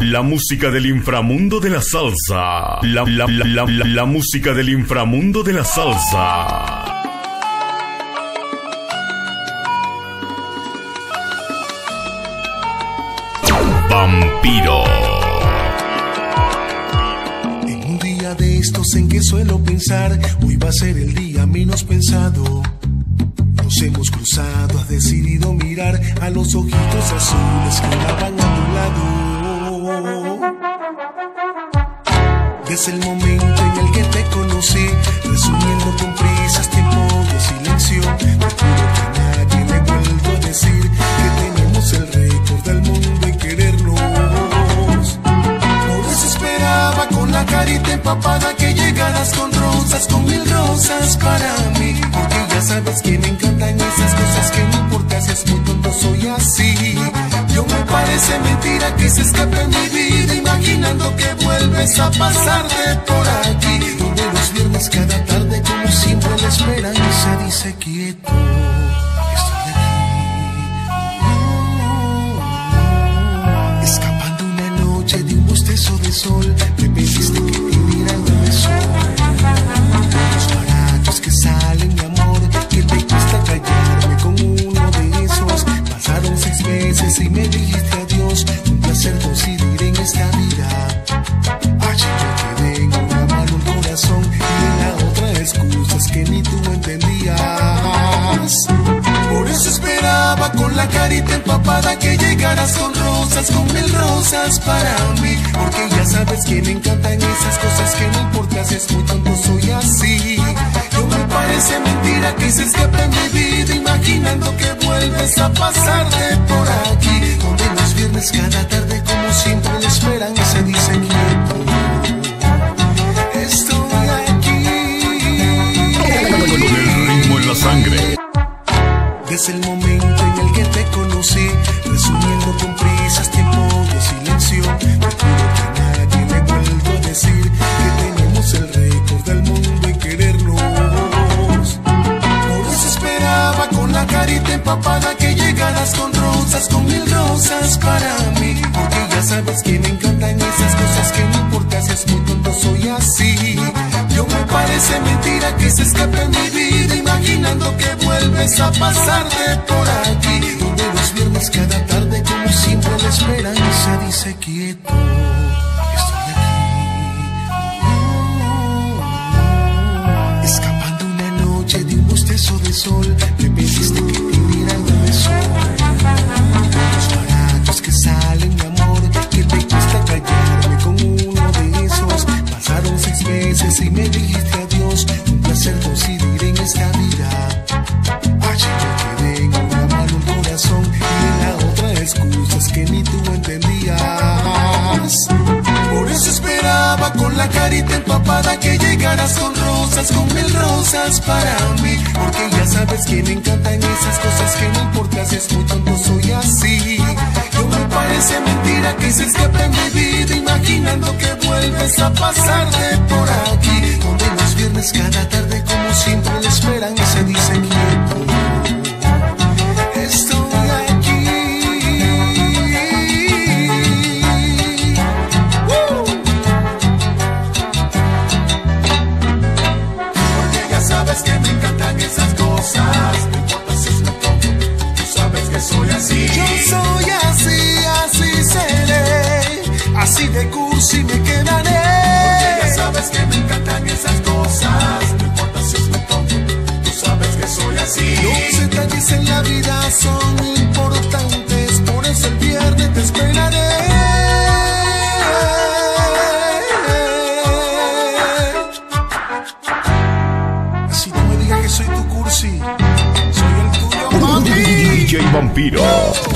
La música del inframundo de la salsa. La, la, la, la, la, música del inframundo de la salsa. Vampiro. En un día de estos en que suelo pensar, hoy va a ser el día menos pensado. Nos hemos cruzado, has decidido mirar a los ojitos azules que lavan a tu lado. Desde el momento en el que te conocí, resumiendo con prisas tiempo de silencio, te juro que a nadie le he vuelto a decir que tenemos el récord del mundo en querernos. Por eso esperaba con la carita empapada que llegaras con rosas, con mil rosas para mí. Porque ya sabes que me encantan esas cosas que no importa si es muy tonto, soy así. Yo me parece mentira que se escape mi vida imaginando que vuelves a pasarte por aquí. Donde los viernes cada tarde como siempre la esperanza dice quieto. Con la carita empapada que llegaras con rosas, con mil rosas para mí. Porque ya sabes que me encantan esas cosas que no importa si es muy tonto, soy así. No me parece mentira que se escape mi vida imaginando que vuelves a pasarte por aquí. Donde los viernes cada tarde como siempre la esperanza dice quieto. La carita empapada que llegaras con rosas, con mil rosas para mí. Porque ya sabes que me encantan esas cosas que no importa si es muy tonto, soy así. Yo me parece mentira que se escape mi vida imaginando que vuelves a pasarte por aquí. Donde los viernes cada tarde como siempre la esperanza dice quieto. Con la carita empapada que llegaras con rosas, con mil rosas para mí. Porque ya sabes que me encantan esas cosas que no importa si es muy tonto, soy así. No me parece mentira que se escape mi vida imaginando que vuelves a pasarte por aquí. Donde los viernes cada Yo soy así, así seré. Así de cursi me quedaré. Porque ya sabes que me encantan esas cosas. Vampiro.